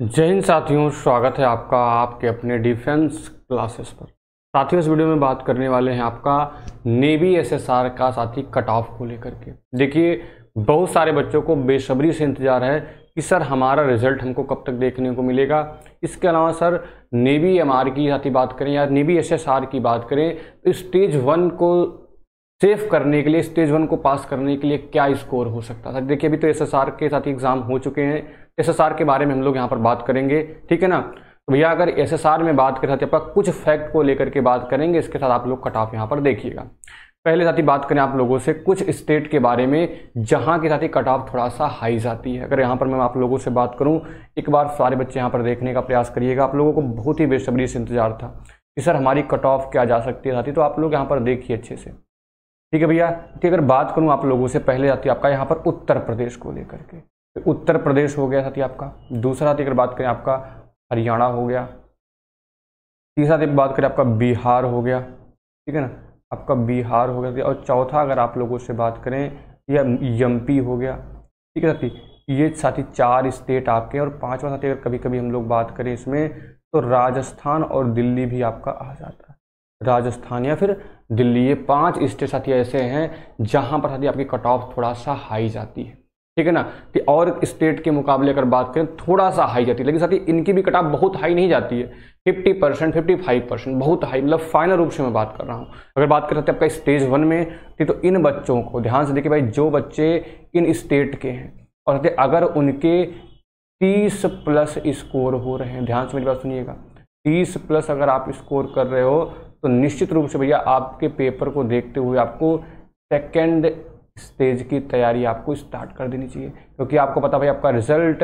जय हिंद साथियों, स्वागत है आपका आपके अपने डिफेंस क्लासेस पर। साथियों, इस वीडियो में बात करने वाले हैं आपका नेवी एसएसआर का साथी कट ऑफ़ को लेकर के। देखिए, बहुत सारे बच्चों को बेसब्री से इंतज़ार है कि सर हमारा रिज़ल्ट हमको कब तक देखने को मिलेगा। इसके अलावा सर नेवी एमआर की साथी बात करें या नेवी एसएसआर की बात करें तो स्टेज वन को सेफ़ करने के लिए स्टेज वन को पास करने के लिए क्या स्कोर हो सकता था? देखिए, अभी तो एसएसआर के साथ एग्ज़ाम हो चुके हैं। एसएसआर के बारे में हम लोग यहाँ पर बात करेंगे, ठीक है ना? तो भैया, अगर एसएसआर में बात करें आपका कुछ फैक्ट को लेकर के बात करेंगे, इसके साथ आप लोग कट ऑफ़ यहाँ पर देखिएगा। पहले साथ, बात करें आप लोगों से कुछ स्टेट के बारे में, जहाँ के साथ कट ऑफ़ थोड़ा सा हाई जाती है। अगर यहाँ पर मैं आप लोगों से बात करूँ, एक बार सारे बच्चे यहाँ पर देखने का प्रयास करिएगा। आप लोगों को बहुत ही बेसब्री से इंतज़ार था कि सर हमारी कट ऑफ़ क्या जा सकती है साथी तो आप लोग यहाँ पर देखिए अच्छे से। ठीक है भैया? कि अगर बात करूँ आप लोगों से, पहले है आपका यहाँ पर उत्तर प्रदेश को लेकर के। उत्तर प्रदेश हो गया साथी आपका। दूसरा आती अगर बात करें आपका, हरियाणा हो गया। तीसरा आती बात करें आपका बिहार हो गया। ठीक है ना? आपका बिहार हो गया और चौथा अगर आप लोगों से बात करें, या एमपी हो गया। ठीक है साथी? ये साथी चार स्टेट आपके और पांचवा साथी अगर कभी कभी हम लोग बात करें इसमें तो राजस्थान और दिल्ली भी आपका आ जाता है। राजस्थान या फिर दिल्ली, ये पाँच स्टेट साथी ऐसे हैं जहाँ पर साथी आपकी कट ऑफ़ थोड़ा सा हाई जाती है। ठीक है ना? कि और स्टेट के मुकाबले अगर बात करें, थोड़ा सा हाई जाती है। लेकिन साथ ही इनकी भी कट ऑफ़ बहुत हाई नहीं जाती है। Fifty percent fifty five percent बहुत हाई मतलब फाइनल रूप से मैं बात कर रहा हूँ। अगर बात करें आपका स्टेज वन में तो इन बच्चों को ध्यान से देखिए भाई, जो बच्चे इन स्टेट के हैं, और अगर उनके तीस प्लस स्कोर हो रहे हैं, ध्यान से मेरी बात सुनिएगा। तीस प्लस अगर आप स्कोर कर रहे हो तो निश्चित रूप से भैया आपके पेपर को देखते हुए आपको सेकेंड स्टेज की तैयारी आपको स्टार्ट कर देनी चाहिए, क्योंकि आपको पता भाई आपका रिज़ल्ट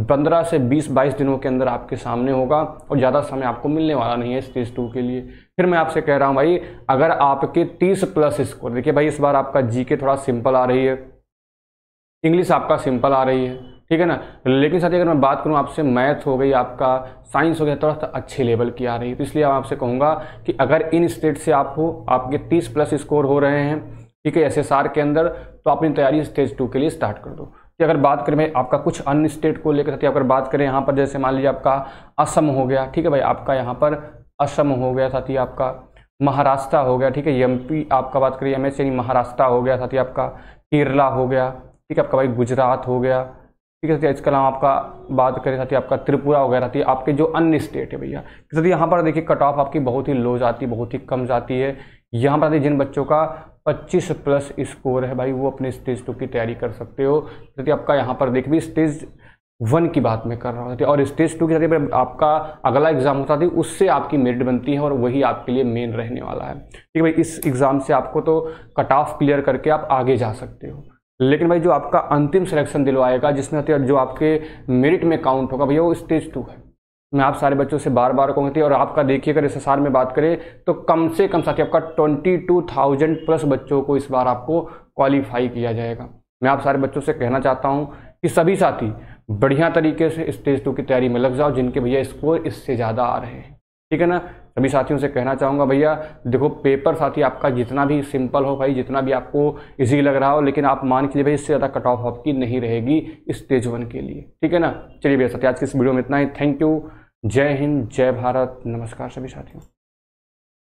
15 से 20-22 दिनों के अंदर आपके सामने होगा और ज़्यादा समय आपको मिलने वाला नहीं है स्टेज टू के लिए। फिर मैं आपसे कह रहा हूँ भाई, अगर आपके 30 प्लस स्कोर, देखिए भाई इस बार आपका जीके थोड़ा सिंपल आ रही है, इंग्लिश आपका सिंपल आ रही है, ठीक है ना? लेकिन साथ ही अगर मैं बात करूँ आपसे, मैथ हो गई, आपका साइंस हो गया, थोड़ा सा अच्छे लेवल की आ रही है। तो इसलिए आपसे कहूँगा कि अगर इन स्टेट से आप हो, आपके तीस प्लस स्कोर हो रहे हैं ठीक है एस के अंदर तो अपनी तैयारी स्टेज टू के लिए स्टार्ट कर दो। कि अगर बात करें आपका कुछ अन्य स्टेट को लेकर अगर बात करें यहाँ पर, जैसे मान लीजिए आपका असम हो गया, ठीक है भाई, आपका यहाँ पर असम हो गया, साथी आपका महाराष्ट्र हो गया, ठीक है एमपी आपका बात करिए एम यानी महाराष्ट्र हो गया, साथी आपका केरला हो गया, ठीक है, आपका भाई गुजरात हो गया, ठीक है इसके अलावा आपका बात करें, साथी आपका त्रिपुरा हो वगैरह थी आपके जो अन्य स्टेट है भैया। साथी यहाँ पर देखिए कट ऑफ़ आपकी बहुत ही लो जाती है बहुत ही कम जाती है। यहाँ पर जिन बच्चों का 25 प्लस स्कोर है भाई, वो अपने स्टेज टू की तैयारी कर सकते हो। क्योंकि आपका यहाँ पर देख भी स्टेज वन की बात मैं कर रहा हूँ। और स्टेज टू की साथ आपका अगला एग्ज़ाम होता थी उससे आपकी मेरिट बनती है और वही आपके लिए मेन रहने वाला है। ठीक है भाई, इस एग्ज़ाम से आपको तो कट ऑफ़ क्लियर करके आप आगे जा सकते हो। लेकिन भाई, जो आपका अंतिम सिलेक्शन दिलवाएगा, जिसमें जो आपके मेरिट में काउंट होगा, भैया वो स्टेज टू है। मैं आप सारे बच्चों से बार बार कहूँगी और आपका देखिए, अगर इस साल में बात करें तो कम से कम साथी आपका ट्वेंटी टू थाउज़ेंड प्लस बच्चों को इस बार आपको क्वालिफाई किया जाएगा। मैं आप सारे बच्चों से कहना चाहता हूँ कि सभी साथी बढ़िया तरीके से स्टेज टू की तैयारी में लग जाओ, जिनके भैया स्कोर इससे ज़्यादा आ रहे हैं। ठीक है ना? सभी साथियों से कहना चाहूँगा, भैया, देखो पेपर साथी आपका जितना भी सिंपल हो भाई, जितना भी आपको इजी लग रहा हो, लेकिन आप मान के लिए भाई, इससे ज़्यादा कट ऑफ़ आपकी नहीं रहेगी स्टेज वन के लिए। ठीक है ना? चलिए भैया साथी, आज की इस वीडियो में इतना ही। थैंक यू जय हिंद जय भारत। नमस्कार सभी साथियों।